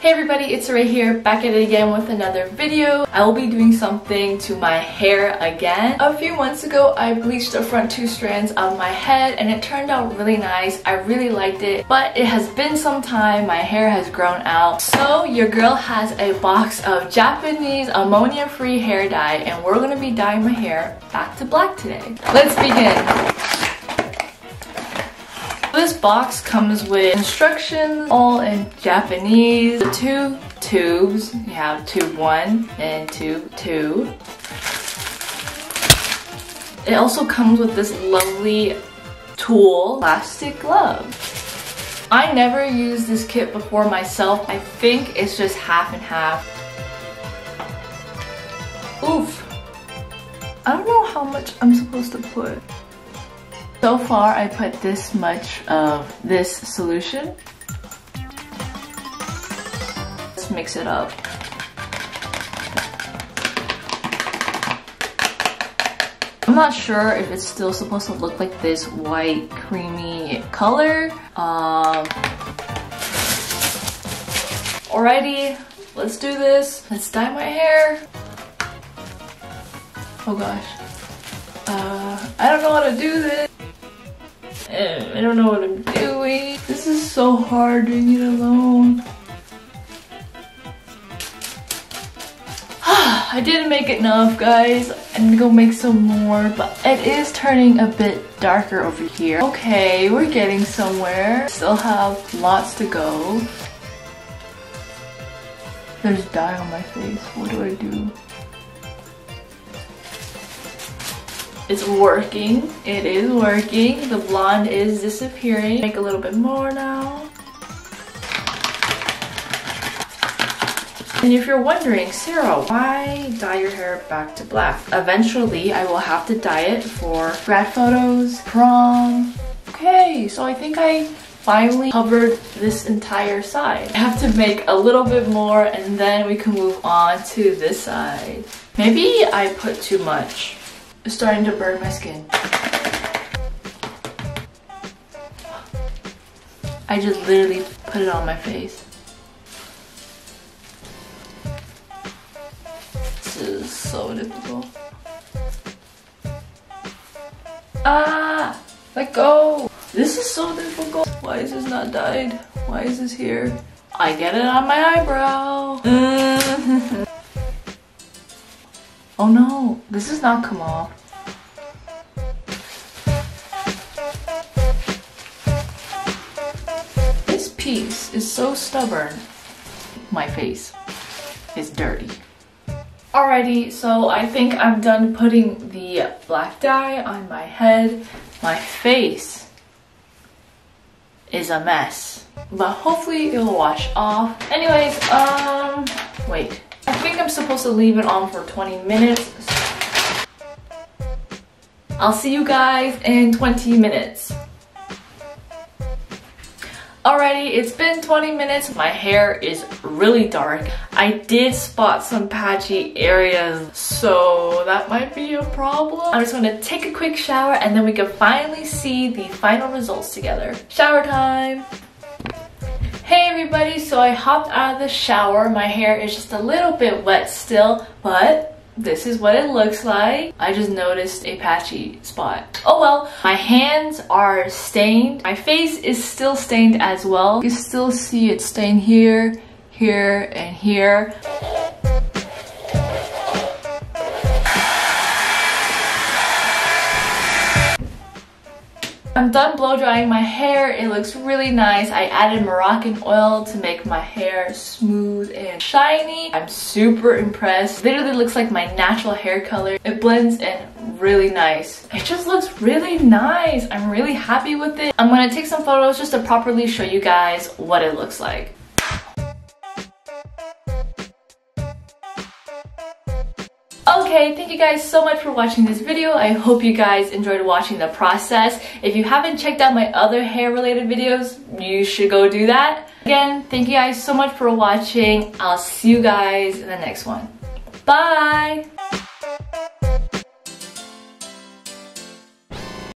Hey everybody, it's Ray here, back at it again with another video. I will be doing something to my hair again. A few months ago, I bleached the front two strands of my head and it turned out really nice. I really liked it, but it has been some time. My hair has grown out. So your girl has a box of Japanese ammonia-free hair dye and we're gonna be dyeing my hair back to black today. Let's begin. This box comes with instructions all in Japanese. The two tubes, you have tube one and tube two. It also comes with this lovely tulle plastic glove. I never used this kit before myself. I think it's just half and half. Oof. I don't know how much I'm supposed to put. So far I put this much of this solution. Let's mix it up. I'm not sure if it's still supposed to look like this white creamy color. Um, alrighty, let's do this. Let's dye my hair. Oh gosh. Uh, I don't know how to do this. Eh, I don't know what I'm doing. This is so hard doing it alone. I didn't make enough, guys. I'm gonna go make some more, but it is turning a bit darker over here. Okay, we're getting somewhere. Still have lots to go. There's dye on my face. What do I do? It's working. It is working. The blonde is disappearing. Make a little bit more now. And if you're wondering, Sarae, why dye your hair back to black? Eventually, I will have to dye it for grad photos, prom. Okay, so I think I finally covered this entire side. I have to make a little bit more and then we can move on to this side. Maybe I put too much. It's starting to burn my skin. I just literally put it on my face. This is so difficult. Ah! Let go! This is so difficult. Why is this not dyed? Why is this here? I get it on my eyebrow. Oh no, this is not off. This piece is so stubborn. My face is dirty. Alrighty, so I think I'm done putting the black dye on my head. My face is a mess, but hopefully it'll wash off. Anyways, um, wait. I'm supposed to leave it on for 20 minutes. I'll see you guys in 20 minutes. Alrighty, it's been 20 minutes. My hair is really dark. I did spot some patchy areas, so that might be a problem. I'm just gonna take a quick shower and then we can finally see the final results together. Shower time! Hey everybody, so I hopped out of the shower. My hair is just a little bit wet still, but this is what it looks like. I just noticed a patchy spot. Oh well, my hands are stained. My face is still stained as well. You still see it stained here, here, and here. I'm done blow drying my hair. It looks really nice. I added Moroccan oil to make my hair smooth and shiny. I'm super impressed. Literally looks like my natural hair color. It blends in really nice. It just looks really nice. I'm really happy with it. I'm gonna take some photos just to properly show you guys what it looks like. Okay, thank you guys so much for watching this video. I hope you guys enjoyed watching the process. If you haven't checked out my other hair related videos, you should go do that. Again, thank you guys so much for watching. I'll see you guys in the next one. Bye!